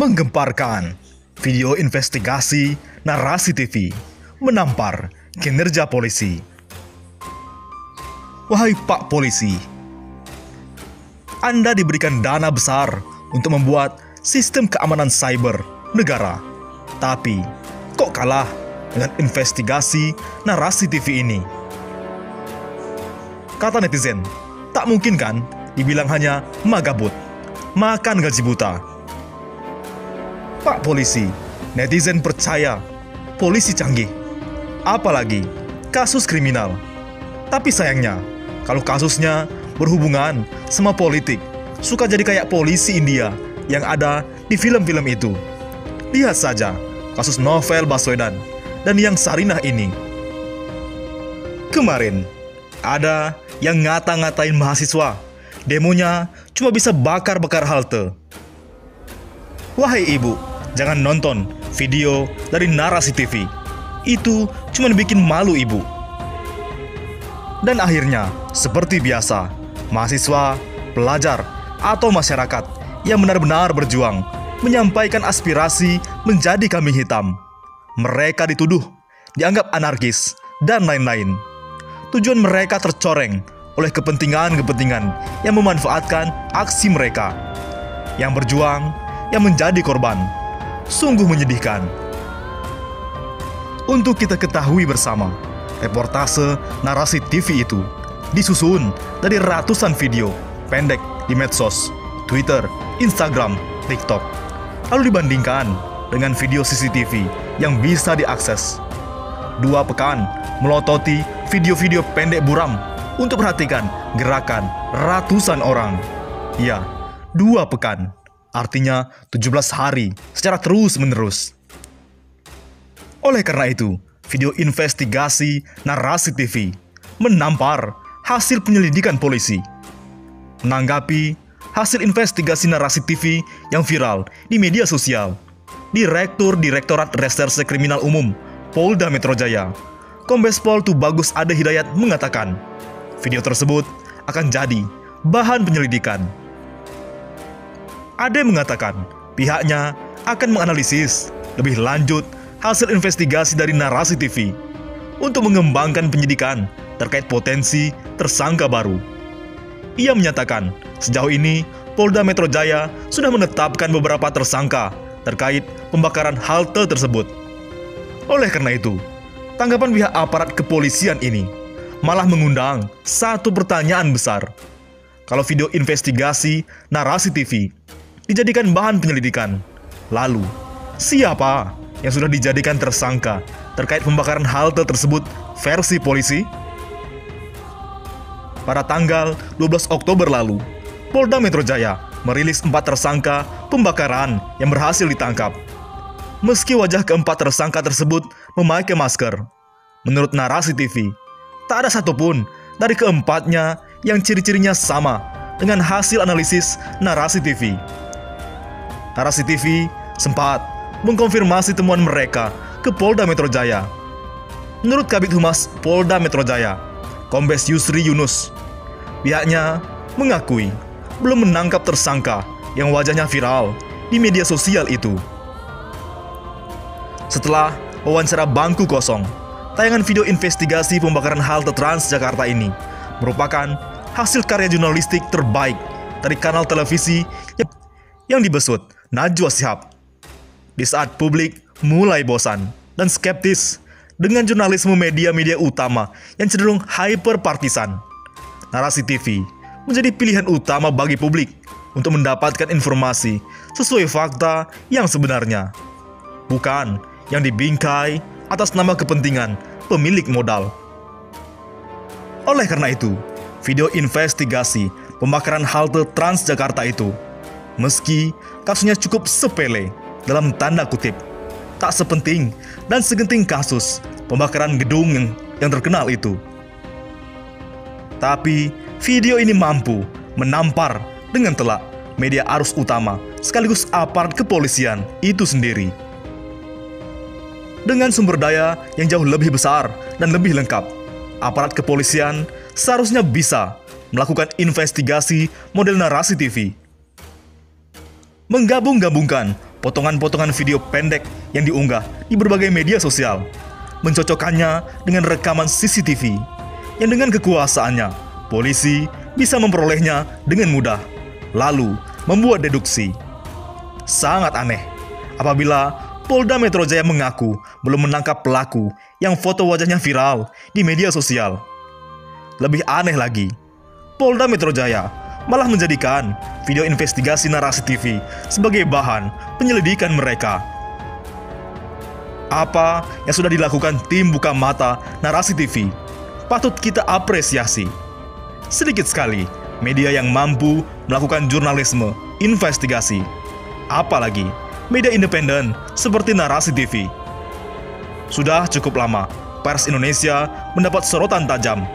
menggemparkan video investigasi narasi TV menampar kinerja polisi. Wahai Pak Polisi, Anda diberikan dana besar untuk membuat sistem keamanan cyber negara. Tapi, kok kalah dengan investigasi narasi TV ini? Kata netizen, tak mungkin kan dibilang hanya magabut, makan gaji buta. Pak Polisi, netizen percaya polisi canggih. Apalagi kasus kriminal. Tapi sayangnya, kalau kasusnya berhubungan sama politik, suka jadi kayak polisi India yang ada di film-film itu. Lihat saja kasus novel Baswedan dan yang Sarinah ini. Kemarin, ada yang ngata-ngatain mahasiswa. Demonya cuma bisa bakar-bakar halte. Wahai ibu, jangan nonton video dari narasi TV. Itu cuma bikin malu ibu. Dan akhirnya, seperti biasa, mahasiswa, pelajar, atau masyarakat yang benar-benar berjuang menyampaikan aspirasi menjadi kambing hitam. Mereka dituduh, dianggap anarkis, dan lain-lain. Tujuan mereka tercoreng oleh kepentingan-kepentingan yang memanfaatkan aksi mereka. Yang berjuang, yang menjadi korban. Sungguh menyedihkan. Untuk kita ketahui bersama, reportase narasi TV itu disusun dari ratusan video pendek di medsos, Twitter, Instagram, TikTok. Lalu dibandingkan dengan video CCTV yang bisa diakses. Dua pekan melototi video-video pendek buram untuk perhatikan gerakan ratusan orang. Ya, dua pekan. Artinya 17 hari secara terus-menerus. Oleh karena itu, video investigasi narasi TV menampar hasil penyelidikan polisi. Menanggapi hasil investigasi narasi TV yang viral di media sosial, Direktur Direktorat Reserse Kriminal Umum Polda Metro Jaya, Kombes Pol Tubagus Ade Hidayat mengatakan, video tersebut akan jadi bahan penyelidikan. Ade mengatakan pihaknya akan menganalisis lebih lanjut hasil investigasi dari narasi TV untuk mengembangkan penyidikan terkait potensi tersangka baru. Ia menyatakan, sejauh ini Polda Metro Jaya sudah menetapkan beberapa tersangka terkait pembakaran halte tersebut. Oleh karena itu, tanggapan pihak aparat kepolisian ini malah mengundang satu pertanyaan besar. Kalau video investigasi narasi TV dijadikan bahan penyelidikan, lalu siapa yang sudah dijadikan tersangka terkait pembakaran halte tersebut versi polisi? Pada tanggal 12 Oktober lalu, Polda Metro Jaya merilis empat tersangka pembakaran yang berhasil ditangkap. Meski wajah keempat tersangka tersebut memakai masker, menurut narasi TV, tak ada satupun dari keempatnya yang ciri-cirinya sama dengan hasil analisis narasi TV. Narasi TV sempat mengkonfirmasi temuan mereka ke Polda Metro Jaya. Menurut Kabit Humas Polda Metro Jaya, Kombes Yusri Yunus, pihaknya mengakui belum menangkap tersangka yang wajahnya viral di media sosial itu. Setelah wawancara bangku kosong, tayangan video investigasi pembakaran halte Transjakarta ini merupakan hasil karya jurnalistik terbaik dari kanal televisi yang dibesut Najwa Shihab di saat publik mulai bosan dan skeptis dengan jurnalisme media-media utama yang cenderung hyper partisan. Narasi TV menjadi pilihan utama bagi publik untuk mendapatkan informasi sesuai fakta yang sebenarnya, bukan yang dibingkai atas nama kepentingan pemilik modal. Oleh karena itu, video investigasi pembakaran halte Transjakarta itu, meski kasusnya cukup sepele dalam tanda kutip, tak sepenting dan segenting kasus pembakaran gedung yang, yang terkenal itu. Tapi video ini mampu menampar dengan telak media arus utama sekaligus aparat kepolisian itu sendiri. Dengan sumber daya yang jauh lebih besar dan lebih lengkap, aparat kepolisian seharusnya bisa melakukan investigasi model narasi TV. Menggabung-gabungkan potongan-potongan video pendek yang diunggah di berbagai media sosial, mencocokkannya dengan rekaman CCTV yang dengan kekuasaannya, polisi bisa memperolehnya dengan mudah, lalu membuat deduksi. Sangat aneh apabila Polda Metro Jaya mengaku belum menangkap pelaku yang foto wajahnya viral di media sosial. Lebih aneh lagi, Polda Metro Jaya malah menjadikan video investigasi narasi TV sebagai bahan penyelidikan mereka. Apa yang sudah dilakukan tim buka mata narasi TV patut kita apresiasi. Sedikit sekali media yang mampu melakukan jurnalisme investigasi. Apalagi media independen seperti narasi TV. Sudah cukup lama pers Indonesia mendapat sorotan tajam.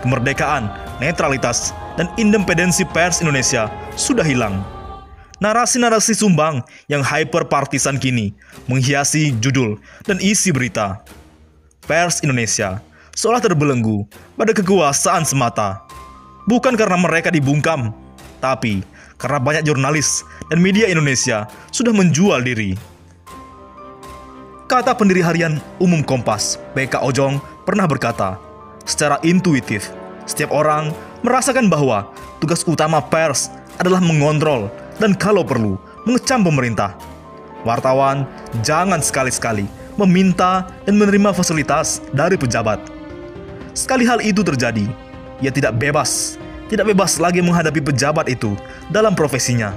Kemerdekaan, netralitas, dan independensi pers Indonesia sudah hilang. Narasi-narasi sumbang yang hyper partisan kini menghiasi judul dan isi berita. Pers Indonesia seolah terbelenggu pada kekuasaan semata. Bukan karena mereka dibungkam, tapi karena banyak jurnalis dan media Indonesia sudah menjual diri. Kata pendiri harian Umum Kompas, BK Ojong, pernah berkata, secara intuitif, setiap orang merasakan bahwa tugas utama pers adalah mengontrol dan kalau perlu mengecam pemerintah. Wartawan jangan sekali-sekali meminta dan menerima fasilitas dari pejabat. Sekali hal itu terjadi, ia tidak bebas tidak bebas lagi menghadapi pejabat itu dalam profesinya.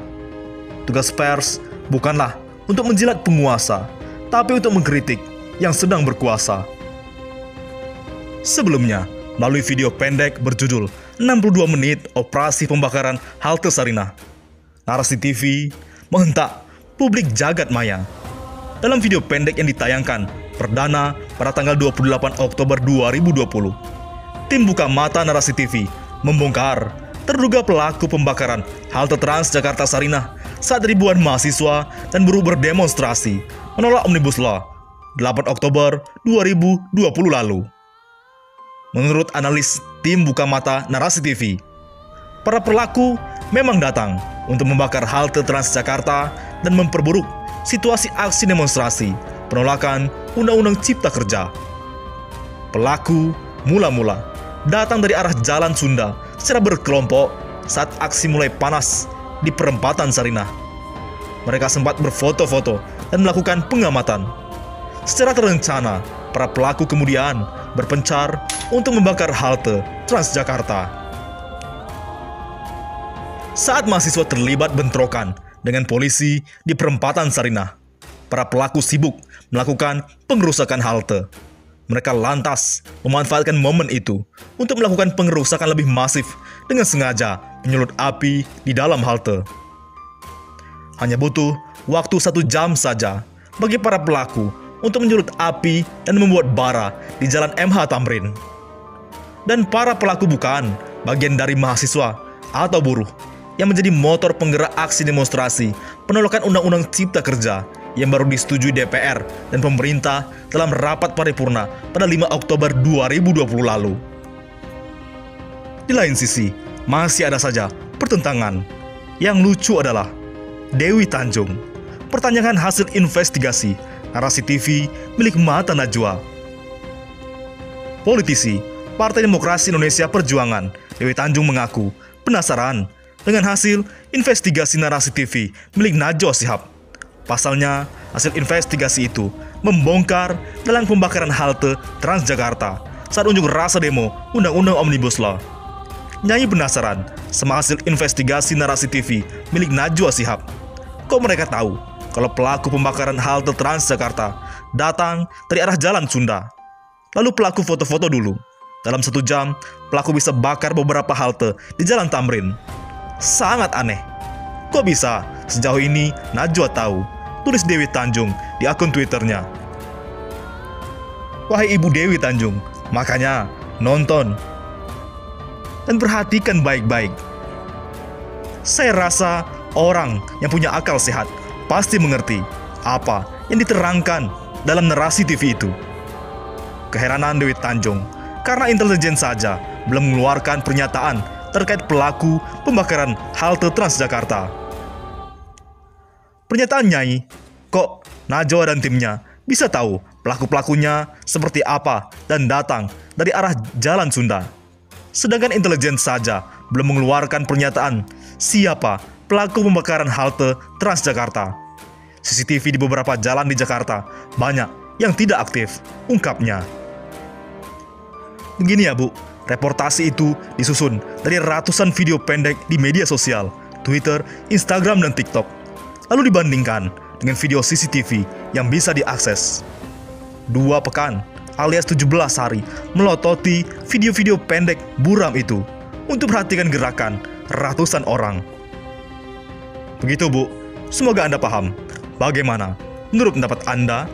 Tugas pers bukanlah untuk menjilat penguasa, tapi untuk mengkritik yang sedang berkuasa. Sebelumnya, melalui video pendek berjudul 62 menit operasi pembakaran halte Sarinah, narasi TV menghentak publik jagat maya. Dalam video pendek yang ditayangkan perdana pada tanggal 28 Oktober 2020, tim buka mata narasi TV membongkar terduga pelaku pembakaran halte Transjakarta Sarinah saat ribuan mahasiswa dan buruh berdemonstrasi menolak Omnibus Law 8 Oktober 2020 lalu. Menurut analis tim buka mata narasi TV, para pelaku memang datang untuk membakar halte Transjakarta dan memperburuk situasi aksi demonstrasi penolakan Undang-Undang Cipta Kerja. Pelaku mula-mula datang dari arah Jalan Sunda secara berkelompok saat aksi mulai panas di perempatan Sarinah. Mereka sempat berfoto-foto dan melakukan pengamatan. Secara terencana, para pelaku kemudian berpencar untuk membakar halte Transjakarta. Saat mahasiswa terlibat bentrokan dengan polisi di perempatan Sarinah, para pelaku sibuk melakukan pengerusakan halte. Mereka lantas memanfaatkan momen itu untuk melakukan pengerusakan lebih masif dengan sengaja menyulut api di dalam halte. Hanya butuh waktu satu jam saja bagi para pelaku untuk menyulut api dan membuat bara di jalan MH Tamrin. Dan para pelaku bukan bagian dari mahasiswa atau buruh yang menjadi motor penggerak aksi demonstrasi penolakan Undang-Undang Cipta Kerja yang baru disetujui DPR dan pemerintah dalam rapat paripurna pada 5 Oktober 2020 lalu. Di lain sisi, masih ada saja pertentangan. Yang lucu adalah Dewi Tanjung, pertanyaan hasil investigasi narasi TV milik Mata Najwa. Politisi Partai Demokrasi Indonesia Perjuangan, Dewi Tanjung mengaku penasaran dengan hasil investigasi narasi TV milik Najwa Sihab Pasalnya, hasil investigasi itu membongkar dalam pembakaran halte Transjakarta saat unjuk rasa demo Undang-Undang Omnibus Law. Nyai penasaran sama hasil investigasi narasi TV milik Najwa Sihab. Kok mereka tahu kalau pelaku pembakaran halte Transjakarta datang dari arah Jalan Sunda? Lalu pelaku foto-foto dulu. Dalam satu jam, pelaku bisa bakar beberapa halte di Jalan Tamrin. Sangat aneh. Kok bisa sejauh ini Najwa tahu tulis Dewi Tanjung di akun Twitternya. Wahai Ibu Dewi Tanjung, makanya nonton dan perhatikan baik-baik. Saya rasa orang yang punya akal sehat pasti mengerti apa yang diterangkan dalam narasi TV itu. Keheranan Dewi Tanjung karena intelijen saja belum mengeluarkan pernyataan terkait pelaku pembakaran halte Transjakarta. Pernyataan Nyai Kok Najwa dan timnya bisa tahu pelaku-pelakunya seperti apa dan datang dari arah Jalan Sunda? Sedangkan intelijen saja belum mengeluarkan pernyataan siapa pelaku pembakaran halte Transjakarta. CCTV di beberapa jalan di Jakarta banyak yang tidak aktif, ungkapnya. Begini ya Bu, reportasi itu disusun dari ratusan video pendek di media sosial, Twitter, Instagram, dan TikTok. Lalu dibandingkan dengan video CCTV yang bisa diakses. Dua pekan alias 17 hari melototi video-video pendek buram itu untuk perhatikan gerakan ratusan orang. Begitu Bu, semoga Anda paham bagaimana menurut pendapat Anda